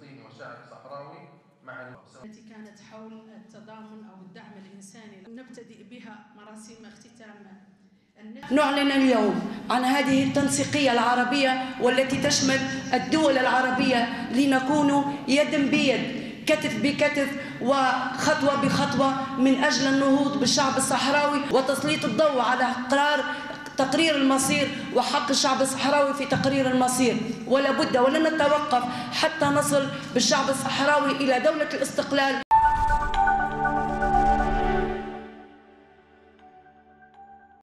الفلسطيني وشاعر الصحراوي مع التي كانت حول التضامن أو الدعم الإنساني. نبتدئ بها مراسم اختتام نعلن اليوم عن هذه التنسيقية العربية والتي تشمل الدول العربية لنكون يد بيد كتف بكتف وخطوة بخطوة من أجل النهوض بالشعب الصحراوي وتسليط الضوء على قرار تقرير المصير وحق الشعب الصحراوي في تقرير المصير. ولا بد ولن نتوقف حتى نصل بالشعب الصحراوي إلى دولة الاستقلال.